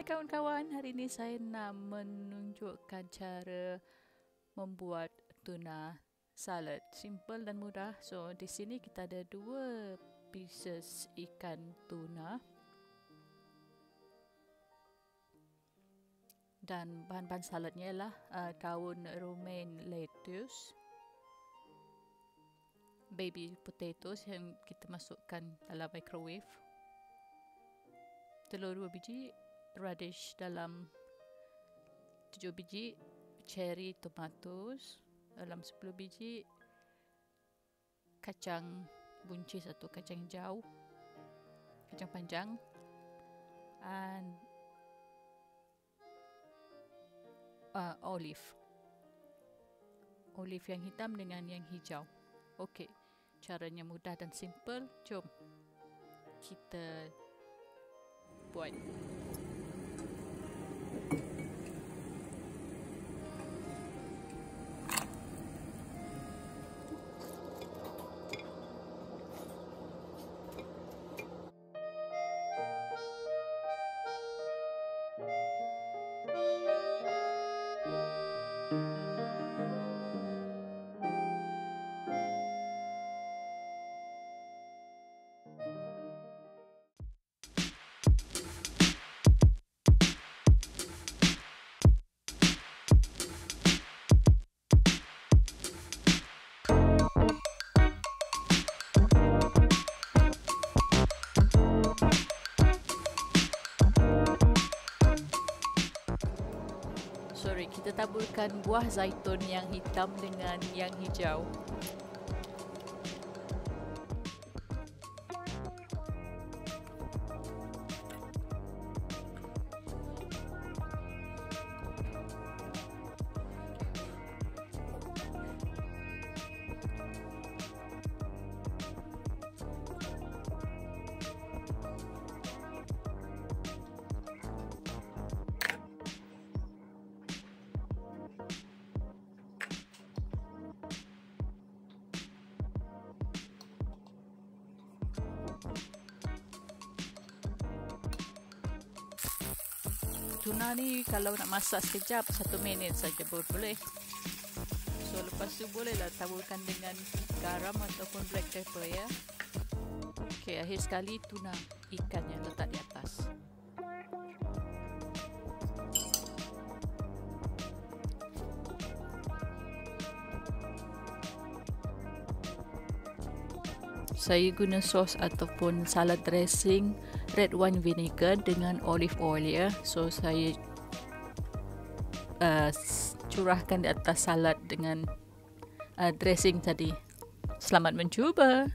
Hai kawan-kawan, hari ini saya nak menunjukkan cara membuat tuna salad. Simple dan mudah. So, di sini kita ada dua pieces ikan tuna. Dan bahan-bahan saladnya ialah uh, daun romaine lettuce, baby potatoes yang kita masukkan dalam microwave, telur dua biji, radish dalam 7 biji, cherry tomatoes dalam 10 biji, kacang buncis atau kacang hijau, kacang panjang, and uh, olive. Olive yang hitam dengan yang hijau. Okey, caranya mudah dan simple. Jom kita buat. Sorry, kita taburkan buah zaitun yang hitam dengan yang hijau. Tuna ni kalau nak masak sekejap satu minit saja boleh. So lepas tu bolehlah taburkan dengan garam ataupun black pepper ya. Okey, akhir sekali tuna ikan yang letak di atas. Saya guna sos ataupun salad dressing red wine vinegar dengan olive oil ya. So saya uh, curahkan di atas salad dengan uh, dressing tadi. Selamat mencuba.